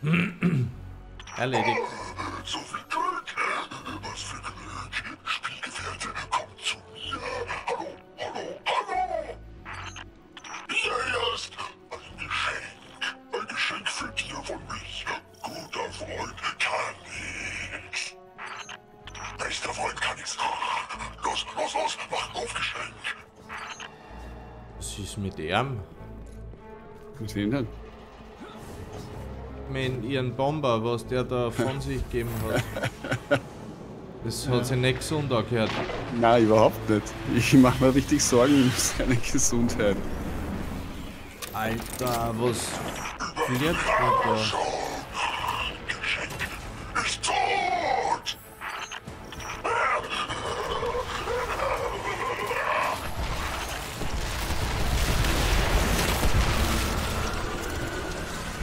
Erledigt. So viel Glück. Was für Glück. Spielgefährte, kommt zu mir. Hallo, hallo, hallo. Hier erst ein Geschenk. Ein Geschenk für dir von mich. Guter Freund kann nix. Bester Freund kann nix. Los, los, los, mach auf Geschenk. Was ist mit ihm? Was sehen denn? Mit ihren Bomber, was der da von sich gegeben hat. Das hat sich nicht gesund angehört. Nein, überhaupt nicht. Ich mache mir richtig Sorgen um seine Gesundheit. Alter, was fliegt da?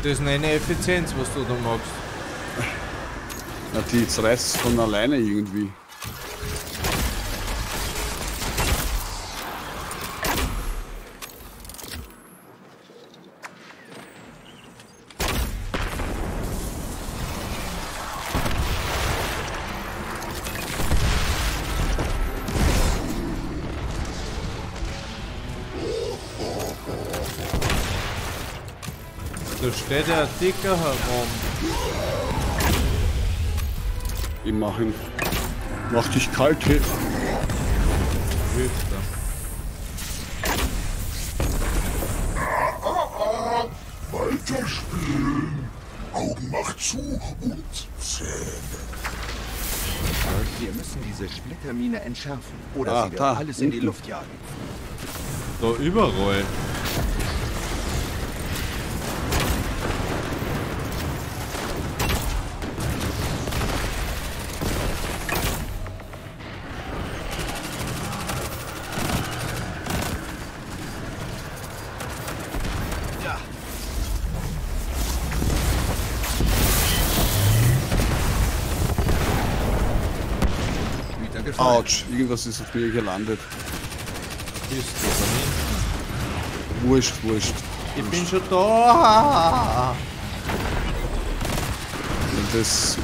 Das ist eine Effizienz, was du da machst. Na, die jetzt reißt von alleine irgendwie. Da steht ein Dicker herum. Ich mach ihn. Mach dich kalt, hey. Hilft er. Weiterspielen. Augen macht zu und Zähne. Wir müssen diese Splittermine entschärfen oder Ah, sie wird alles in die. Luft jagen. Da überall. Gefallen. Autsch, irgendwas ist auf mir gelandet. Bist du hinten? Wurscht, wurscht. Ich bin schon da. Und das.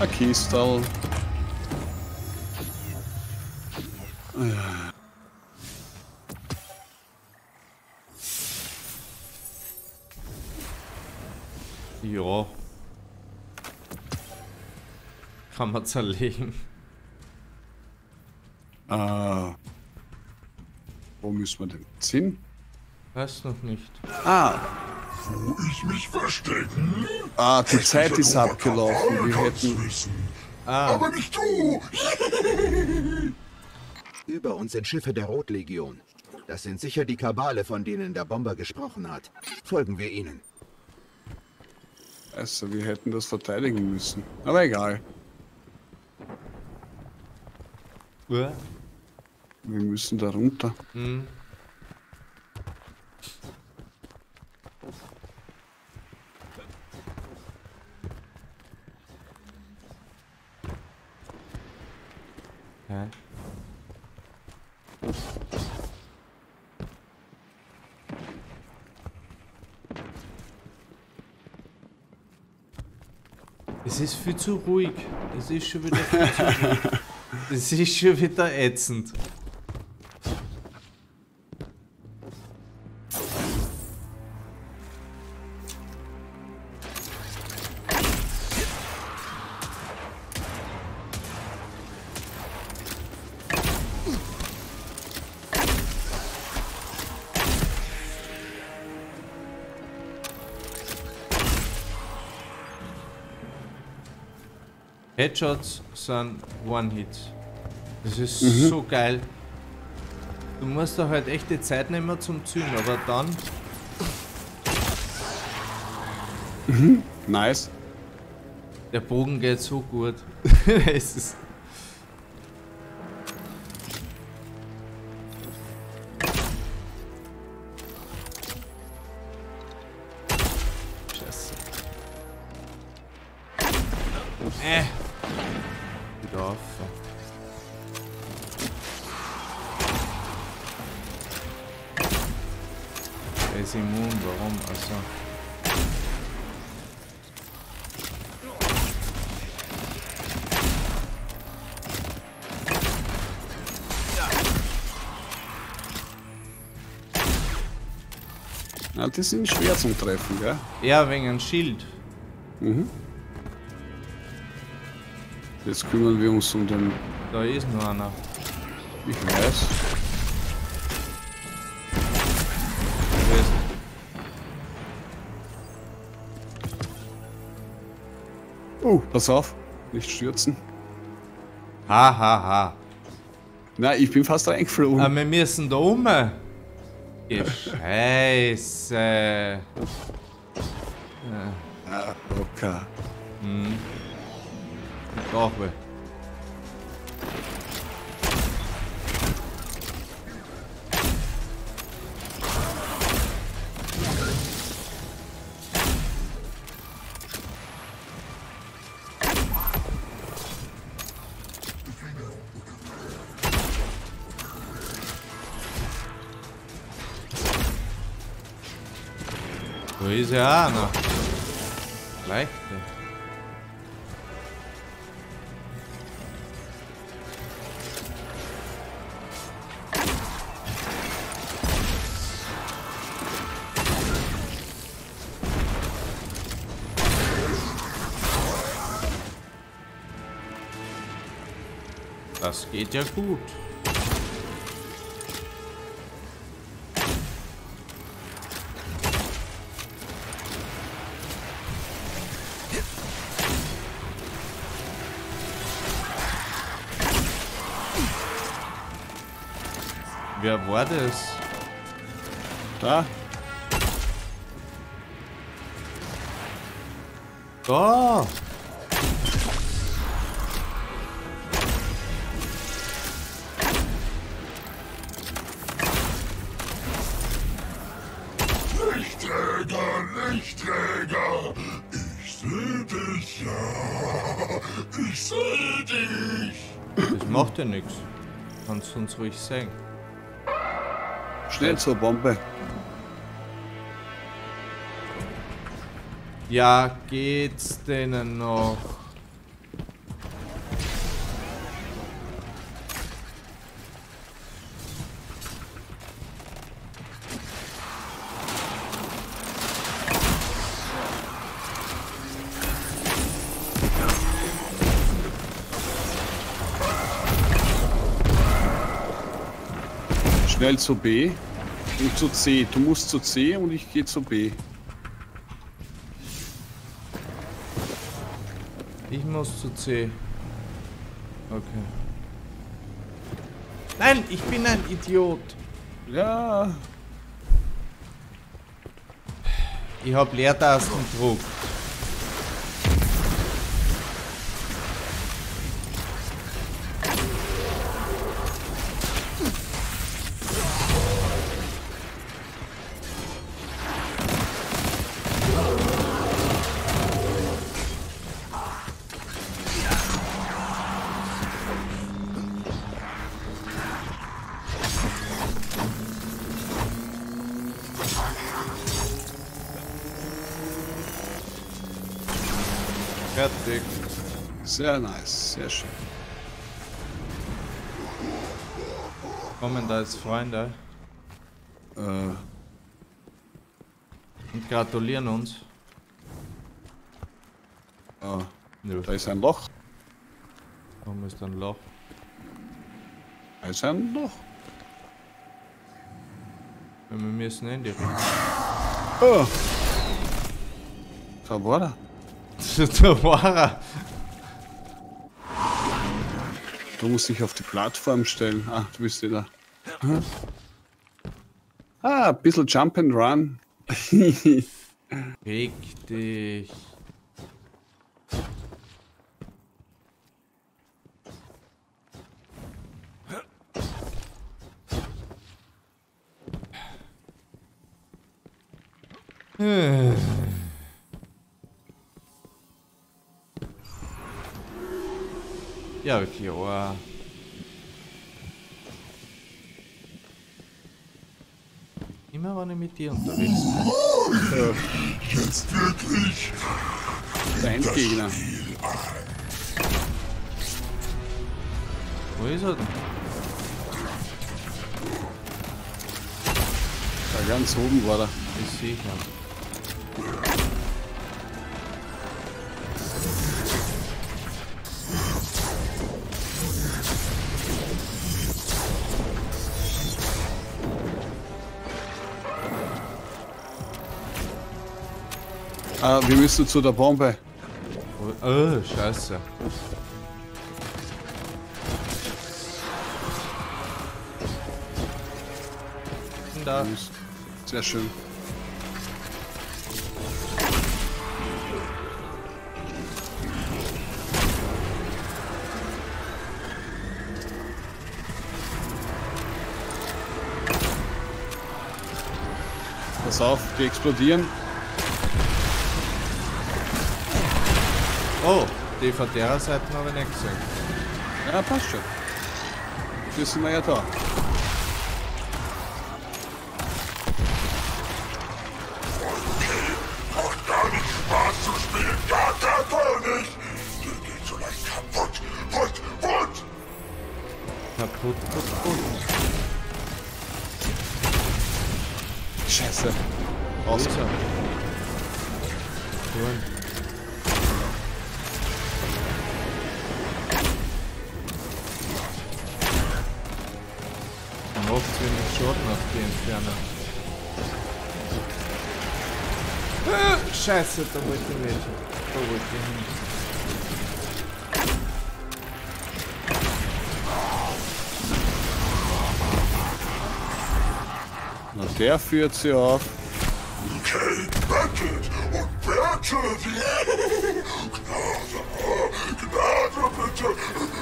Ein Kistel. Ja. Kann man zerlegen. Ah. Wo müssen wir denn hin? Weiß noch nicht. Ah, Wo ich mich verstecken? ah, die Zeit ist abgelaufen. Wir hätten. wissen. Ah, Aber nicht du. Über uns sind Schiffe der Rotlegion. Das sind sicher die Kabale, von denen der Bomber gesprochen hat. Folgen wir ihnen. Also, wir hätten das verteidigen müssen. Aber egal. Wir müssen da runter. hm. Es ist viel zu ruhig. Es ist schon wieder viel zu ruhig. Es ist schon wieder ätzend. Headshots sind One-Hits. Das ist so geil. Du musst da halt echt die Zeit nehmen zum Zügen, aber dann Nice. Der Bogen geht so gut. es ist Er ist immun, warum? Also. Ja, die sind schwer zum Treffen, gell? Ja, wegen ein Schild. Jetzt kümmern wir uns um den. Da ist nur einer. Ich weiß. Oh, pass auf. Nicht stürzen. Ha ha ha. Nein, ich bin fast reingeflogen. Aber wir müssen da um. Scheiße. Ah, okay. Doch, wohl. Da ist ja auch noch. Leichte. Das geht ja gut. Wer war das? Da. Da! Lichtträger, Lichtträger, ich seh dich ja. Ich seh dich. Das macht ja nichts. Kannst du uns ruhig sagen. Schnell zur Bombe. Ja, geht's denen noch? Schnell zu B und zu C. Du musst zu C und ich gehe zu B. Ich muss zu C. Okay. Nein, ich bin ein Idiot. Ja. Ich hab Leertastendruck. Sehr nice. Sehr schön. Kommen da jetzt Freunde Äh, und gratulieren uns. ah, Nö, da ist ein Loch. warum ist ein Loch? Da ist ein Loch. Wir müssen in die Richtung. Oh. Da war er. da war er. Du musst dich auf die Plattform stellen. Ah, du bist wieder. Hm? Ah, ein bisschen Jump and Run. Reg dich. Ja, klar. Immer wenn ich mit dir unterwegs bin. Jetzt wirklich. Der Endgegner. Wo ist er denn? Da ganz oben war er. Ich sehe Ah, wir müssen zu der Bombe. Oh, oh, scheiße. Da. Sehr schön. Pass auf, die explodieren. Oh, die von der Seite habe ich nicht gesehen. Ja, passt schon. Dafür sind wir ja da. Macht gar nicht Spaß zu wenig Schaden auf die Entferner. Ah, Scheiße, da wollte ich nicht. Da wollte ich hin. Na, der führt sie auf. Okay, bettet und bettet. Gnade, Gnade bitte.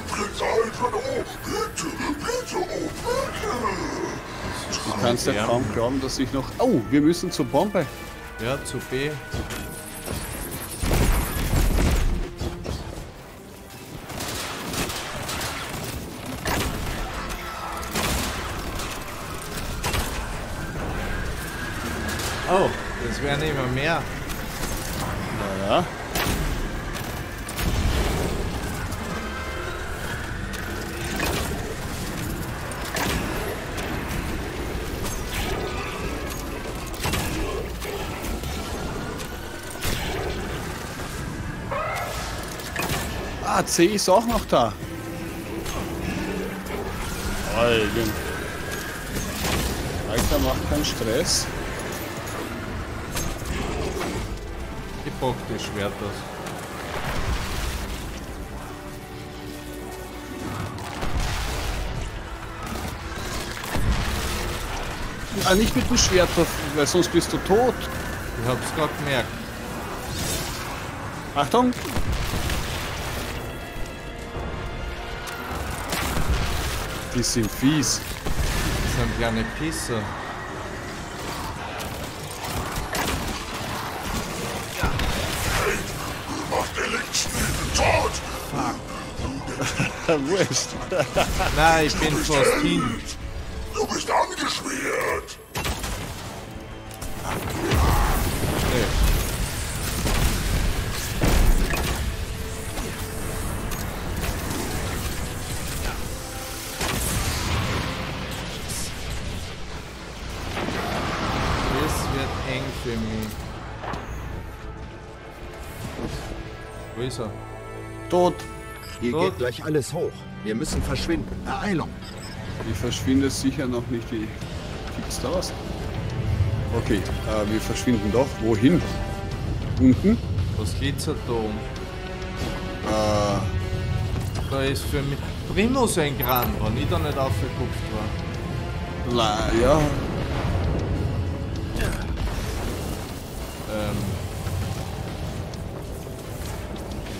Prinz Alfred, oh, bitte, bitte, oh, bitte. Du kannst ja kaum glauben, dass ich noch... Oh, wir müssen zur Bombe. Ja, zu B. Oh, das wären immer mehr. Ja. C ist auch noch da. Alter. Alter, macht keinen Stress. Ich bock die Schwerter. Ah, nicht mit dem Schwert, weil sonst bist du tot. Ich hab's grad gemerkt. Achtung! Die sind fies. Das sind kleine Pisser. Macht der liegt tot. Wurscht. Nein, ich bin fast für mich. Wo ist er? Tot. Hier Gut. geht gleich alles hoch. Wir müssen verschwinden. Beeilung. Ich verschwinde sicher noch nicht. Die gibt's da was? Okay, äh, wir verschwinden doch. Wohin? Unten? Was glitzert da oben? Äh, Da ist für mich Primus ein Gran, wenn ich da nicht aufgekupft war. Ja,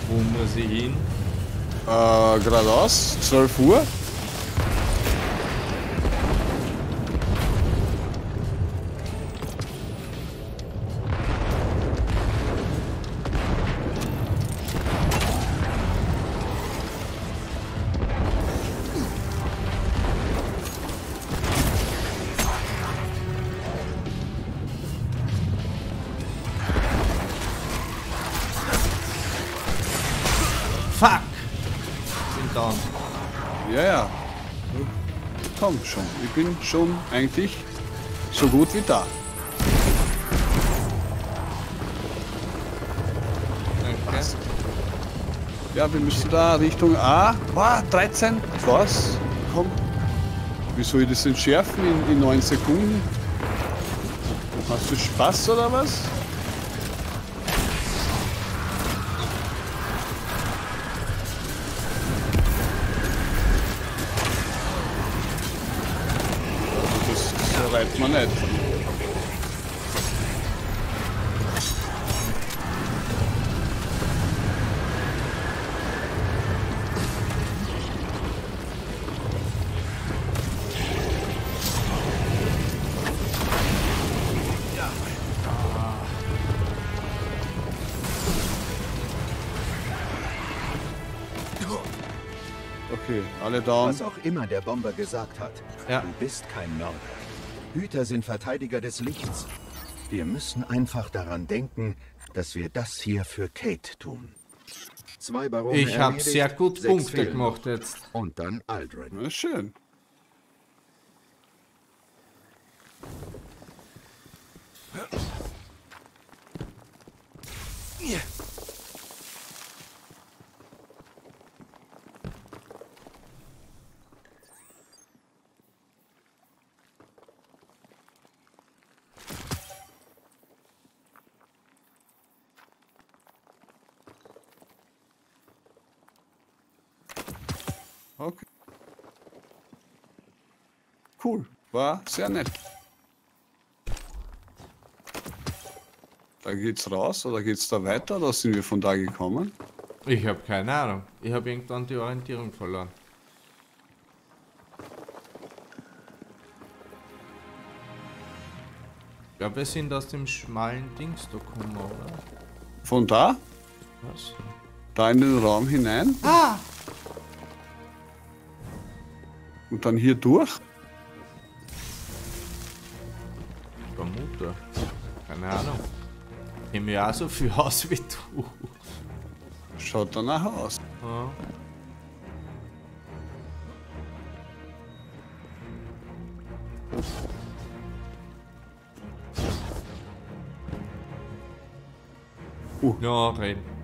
wo muss ich hin? äh, geradeaus, 12 Uhr. Ja, ja. Komm schon, ich bin schon eigentlich so gut wie da. Danke. Ja, wir müssen da Richtung A. Boah, 13. Was? Komm. Wie soll ich das entschärfen in, in 9 Sekunden? Hast du Spaß oder was? Alle down. Was auch immer der Bomber gesagt hat, Ja. du bist kein Mörder. Hüter sind Verteidiger des Lichts. Wir müssen einfach daran denken, dass wir das hier für Kate tun. Zwei Barone Ich habe sehr gut Punkte gemacht jetzt. Und dann Aldrin. Na schön. Okay. Cool. War sehr nett. Da geht's raus oder geht's da weiter oder sind wir von da gekommen? Ich habe keine Ahnung. Ich habe irgendwann die Orientierung verloren. Ich glaube, wir sind aus dem schmalen Dings da gekommen, oder? Von da? Was? Da in den Raum hinein? Ah! Und dann hier durch? Mir auch so viel aus wie du. Schaut danach aus. Ja. Uh. Ja, rein.